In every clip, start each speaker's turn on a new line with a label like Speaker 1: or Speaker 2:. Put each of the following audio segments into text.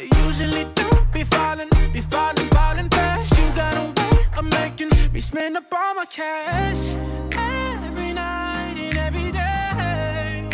Speaker 1: Usually don't be falling, be falling, falling fast. You got a way of making me spend up all my cash. Every night and every day,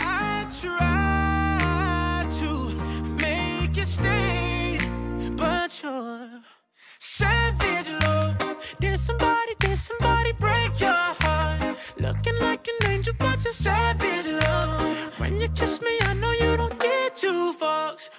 Speaker 1: I try to make it stay, but you're savage, love. Did somebody, did somebody break your heart? Looking like an angel, but you're savage.